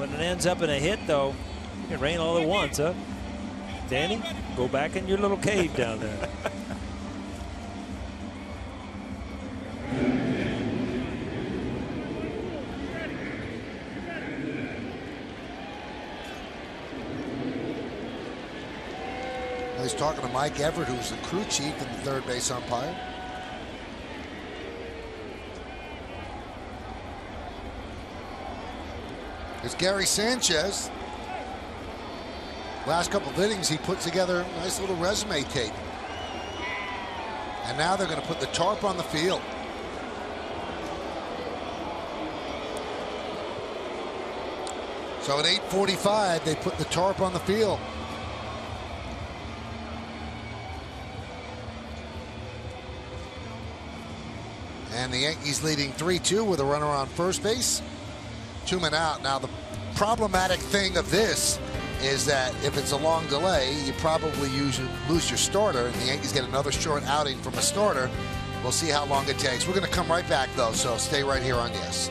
When it ends up in a hit, though, it can rain all at once, huh? Danny, go back in your little cave down there. He's talking to Mike Everitt, who's the crew chief and the third base umpire. There's Gary Sanchez. Last couple of innings, he put together a nice little resume tape. And now they're going to put the tarp on the field. So at 8.45, they put the tarp on the field. And the Yankees leading 3-2 with a runner on first base. Two men out. Now, the problematic thing of this is that if it's a long delay, you probably use, lose your starter, and the Yankees get another short outing from a starter. We'll see how long it takes. We're going to come right back, though, so stay right here on Yes.